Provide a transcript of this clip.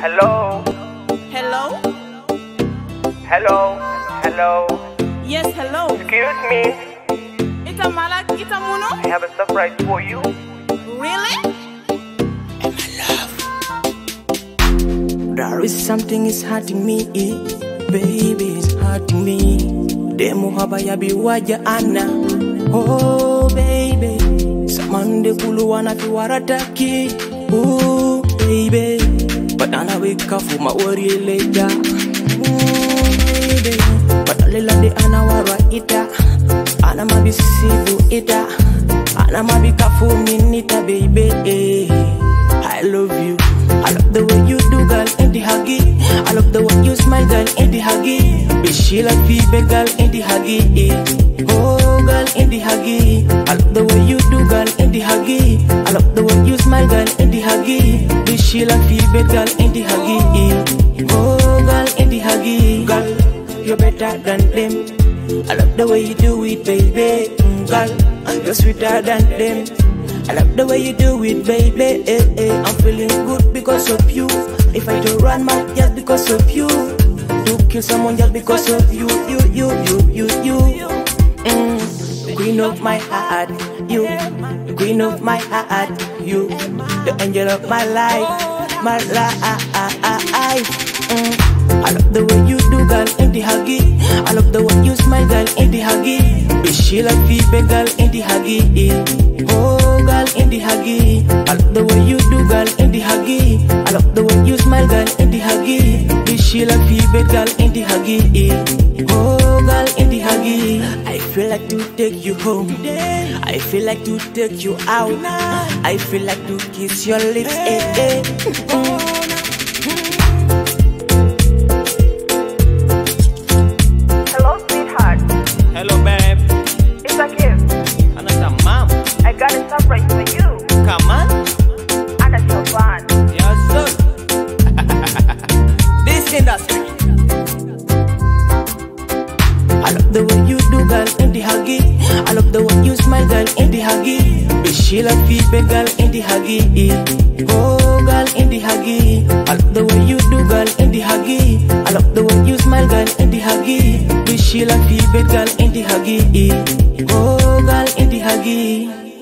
Hello, Hello? hello, hello. Yes, hello. Excuse me, It's Ita Malak, Ita Muno? I have a surprise for you. Really? I love. There is something is hurting me, baby, it's hurting me. Demu habaya biwaja ana, oh baby. Samande kulu wanakiwarataki, oh baby. Badana wika fuma wari leja, baby. Badalila de ana wara ita, ana mabisibu ita, ana mabikafu minita baby. I love you. I love the way you do, girl, in the huggy. I love the way you smile, girl, in the huggy. She like fever, girl, in the huggy. Oh, girl, in the huggy. I love the way you do, girl, in the huggy. I love the way you smile, girl, in the huggy. She like you're than them. I love the way you do it, baby. Mm, Girl, you're sweeter than them. I love the way you do it, baby. Eh, eh. I'm feeling good because of you. If I do run mad just because of you, to kill someone just because of you, you, you, you, you, you. Mm. Queen of my heart, you. Queen of my heart, you. The angel of my life, my life. Mm. I love the way you she like fever, girl, in the huggy. Oh, girl, in the huggy. I love the way you do, girl, in the huggy. I love the way you smile, girl, in the huggy. Be she like fever, girl, in the huggy. Oh, girl, in the huggy. I feel like to take you home. I feel like to take you out. I feel like to kiss your lips. Eh, eh. Mm. Hello, sweetheart. Hello, babe. Industry. I love the way you do, girl, in the huggy. I love the way you smile, girl, in the huggy. Be she like fever, girl, in the huggy. Oh, girl, in the huggy. I love the way you do, girl, in the huggy. I love the way you smile, girl, in the huggy. Be she like fever, girl, in the huggy. Oh, girl, in the huggy.